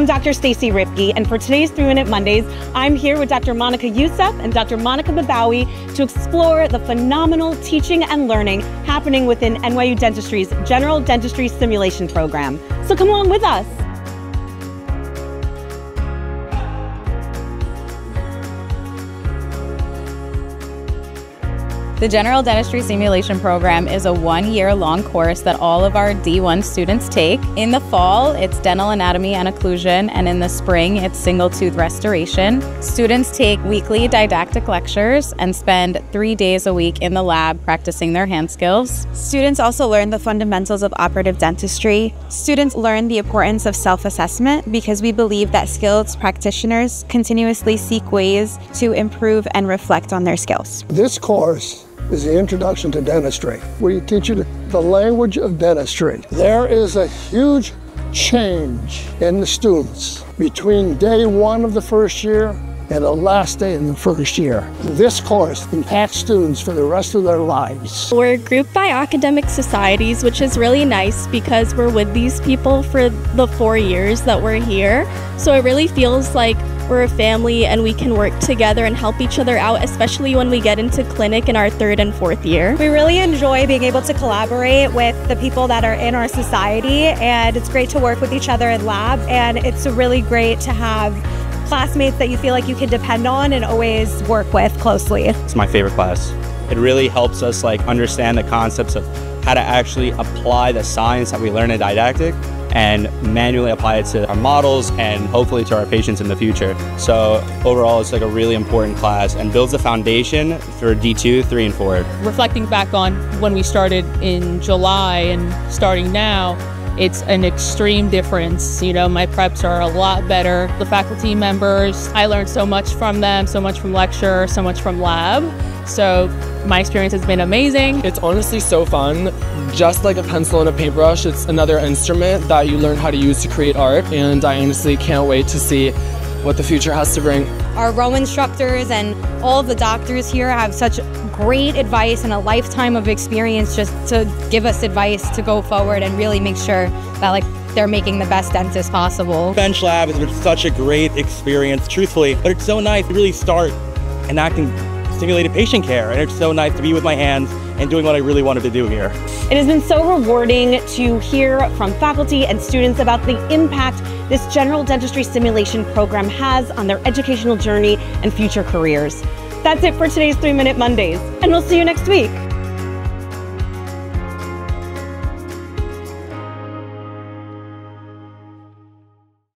I'm Dr. Stacy Ripke, and for today's 3 Minute Mondays, I'm here with Dr. Monica Youssef and Dr. Monica Babawi to explore the phenomenal teaching and learning happening within NYU Dentistry's General Dentistry Simulation Program. So come along with us. The General Dentistry Simulation Program is a one year long course that all of our D1 students take. In the fall, it's dental anatomy and occlusion, and in the spring, it's single tooth restoration. Students take weekly didactic lectures and spend three days a week in the lab practicing their hand skills. Students also learn the fundamentals of operative dentistry. Students learn the importance of self assessment because we believe that skilled practitioners continuously seek ways to improve and reflect on their skills. This course is the Introduction to Dentistry. We teach you the language of dentistry. There is a huge change in the students between day one of the first year and the last day in the first year. This course impacts students for the rest of their lives. We're grouped by academic societies, which is really nice because we're with these people for the four years that we're here. So it really feels like we're a family and we can work together and help each other out, especially when we get into clinic in our third and fourth year. We really enjoy being able to collaborate with the people that are in our society, and it's great to work with each other in lab, and it's really great to have classmates that you feel like you can depend on and always work with closely. It's my favorite class. It really helps us like understand the concepts of how to actually apply the science that we learn in didactic and manually apply it to our models and hopefully to our patients in the future. So overall, it's like a really important class and builds the foundation for D2, 3, and 4. Reflecting back on when we started in July and starting now, it's an extreme difference. You know, my preps are a lot better. The faculty members, I learned so much from them, so much from lecture, so much from lab. So my experience has been amazing. It's honestly so fun. Just like a pencil and a paintbrush, it's another instrument that you learn how to use to create art, and I honestly can't wait to see what the future has to bring. Our row instructors and all of the doctors here have such great advice and a lifetime of experience just to give us advice to go forward and really make sure that like they're making the best dentist possible. Bench Lab has been such a great experience, truthfully, but it's so nice to really start enacting simulated patient care. And it's so nice to be with my hands and doing what I really wanted to do here. It has been so rewarding to hear from faculty and students about the impact this general dentistry simulation program has on their educational journey and future careers. That's it for today's 3 Minute Mondays, and we'll see you next week.